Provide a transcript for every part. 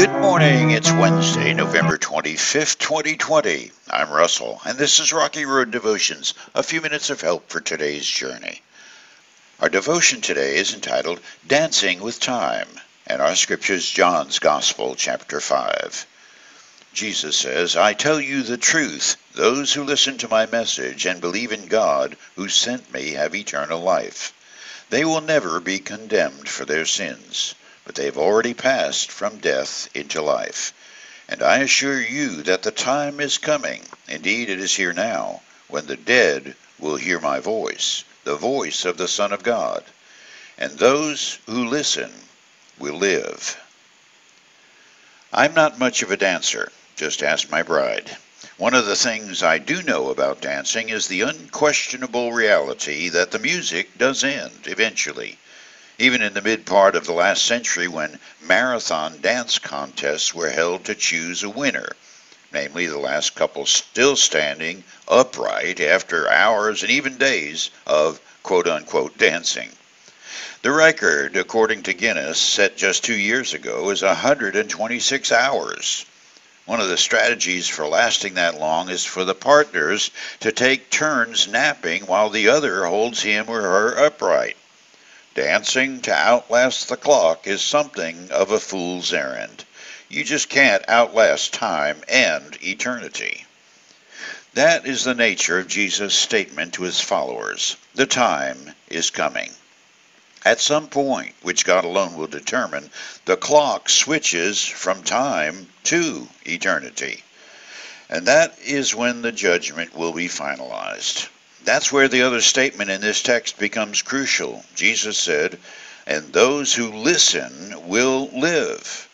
Good morning. It's Wednesday, November 25th, 2020. I'm Russell, and this is Rocky Road Devotions, a few minutes of help for today's journey. Our devotion today is entitled Dancing with Time, and our scripture is John's Gospel, chapter 5. Jesus says, I tell you the truth. Those who listen to my message and believe in God who sent me have eternal life. They will never be condemned for their sins but they have already passed from death into life. And I assure you that the time is coming, indeed it is here now, when the dead will hear my voice, the voice of the Son of God, and those who listen will live. I'm not much of a dancer, just ask my bride. One of the things I do know about dancing is the unquestionable reality that the music does end eventually even in the mid part of the last century when marathon dance contests were held to choose a winner, namely the last couple still standing upright after hours and even days of quote unquote dancing. The record, according to Guinness, set just two years ago is 126 hours. One of the strategies for lasting that long is for the partners to take turns napping while the other holds him or her upright. Dancing to outlast the clock is something of a fool's errand. You just can't outlast time and eternity. That is the nature of Jesus' statement to his followers. The time is coming. At some point, which God alone will determine, the clock switches from time to eternity. And that is when the judgment will be finalized. That's where the other statement in this text becomes crucial. Jesus said, and those who listen will live.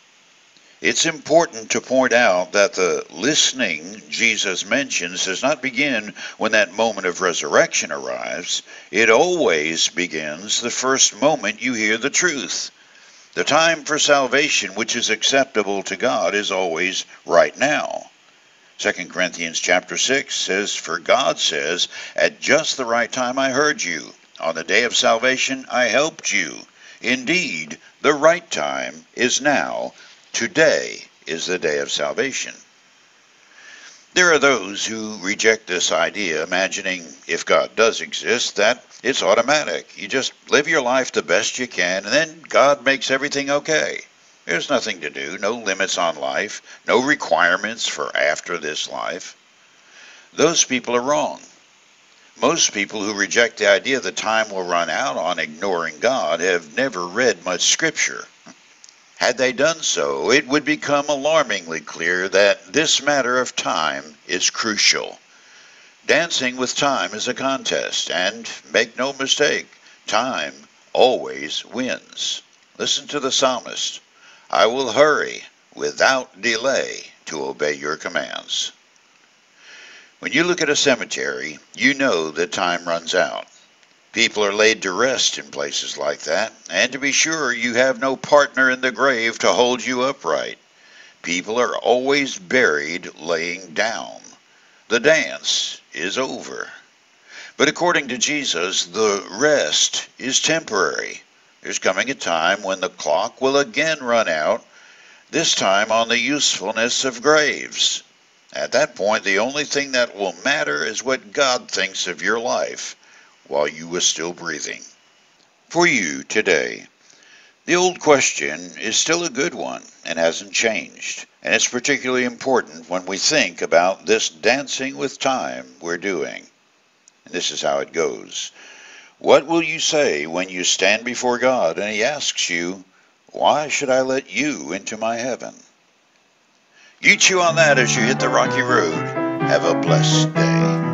It's important to point out that the listening Jesus mentions does not begin when that moment of resurrection arrives. It always begins the first moment you hear the truth. The time for salvation, which is acceptable to God, is always right now. 2 Corinthians chapter 6 says, For God says, At just the right time I heard you. On the day of salvation I helped you. Indeed, the right time is now. Today is the day of salvation. There are those who reject this idea, imagining if God does exist, that it's automatic. You just live your life the best you can, and then God makes everything okay. There's nothing to do, no limits on life, no requirements for after this life. Those people are wrong. Most people who reject the idea that time will run out on ignoring God have never read much scripture. Had they done so, it would become alarmingly clear that this matter of time is crucial. Dancing with time is a contest, and make no mistake, time always wins. Listen to the psalmist. I will hurry without delay to obey your commands. When you look at a cemetery, you know that time runs out. People are laid to rest in places like that, and to be sure, you have no partner in the grave to hold you upright. People are always buried laying down. The dance is over. But according to Jesus, the rest is temporary. There's coming a time when the clock will again run out, this time on the usefulness of graves. At that point, the only thing that will matter is what God thinks of your life while you are still breathing. For you today, the old question is still a good one and hasn't changed. And it's particularly important when we think about this dancing with time we're doing. And this is how it goes. What will you say when you stand before God and He asks you, Why should I let you into my heaven? You chew on that as you hit the rocky road. Have a blessed day.